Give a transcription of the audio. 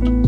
you